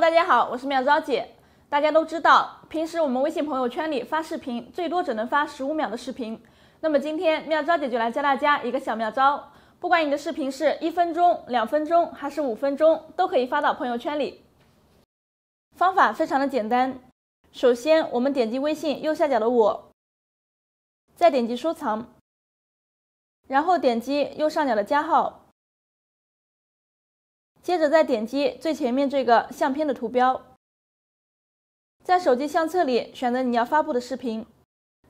大家好，我是妙招姐。大家都知道，平时我们微信朋友圈里发视频，最多只能发十五秒的视频。那么今天妙招姐就来教大家一个小妙招，不管你的视频是一分钟、两分钟还是五分钟，都可以发到朋友圈里。方法非常的简单。首先，我们点击微信右下角的我，再点击收藏，然后点击右上角的加号。接着再点击最前面这个相片的图标，在手机相册里选择你要发布的视频。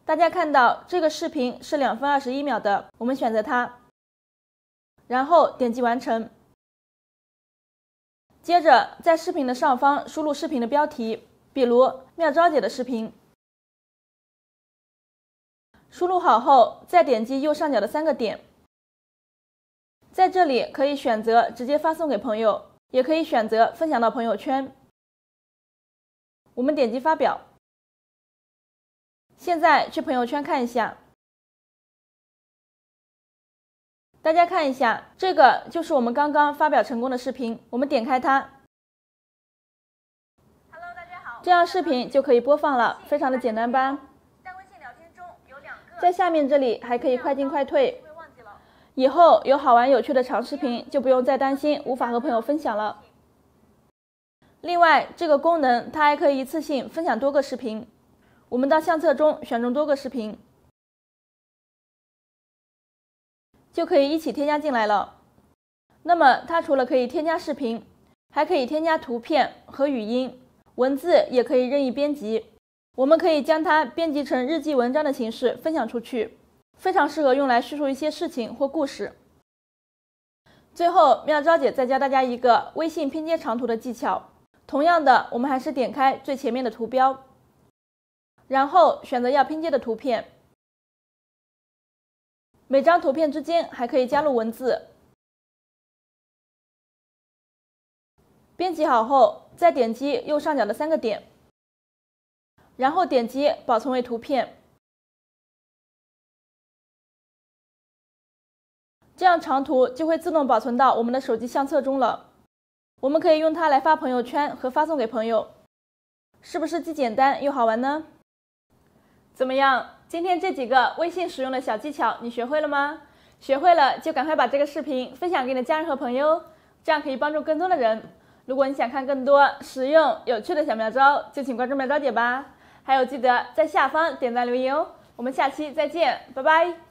大家看到这个视频是两分二十一秒的，我们选择它，然后点击完成。接着在视频的上方输入视频的标题，比如妙招姐的视频。输入好后，再点击右上角的三个点。在这里可以选择直接发送给朋友，也可以选择分享到朋友圈。我们点击发表。现在去朋友圈看一下，大家看一下，这个就是我们刚刚发表成功的视频。我们点开它，Hello，大家好，这样视频就可以播放了，非常的简单吧？在微信聊天中有两个，在下面这里还可以快进快退。以后有好玩有趣的长视频，就不用再担心无法和朋友分享了。另外，这个功能它还可以一次性分享多个视频。我们到相册中选中多个视频，就可以一起添加进来了。那么，它除了可以添加视频，还可以添加图片和语音，文字也可以任意编辑。我们可以将它编辑成日记文章的形式分享出去。非常适合用来叙述一些事情或故事。最后，妙招姐再教大家一个微信拼接长图的技巧。同样的，我们还是点开最前面的图标，然后选择要拼接的图片。每张图片之间还可以加入文字。编辑好后，再点击右上角的三个点，然后点击保存为图片。这样长图就会自动保存到我们的手机相册中了，我们可以用它来发朋友圈和发送给朋友，是不是既简单又好玩呢？怎么样？今天这几个微信使用的小技巧你学会了吗？学会了就赶快把这个视频分享给你的家人和朋友，这样可以帮助更多的人。如果你想看更多实用有趣的小妙招，就请关注妙招姐吧。还有记得在下方点赞留言哦。我们下期再见，拜拜。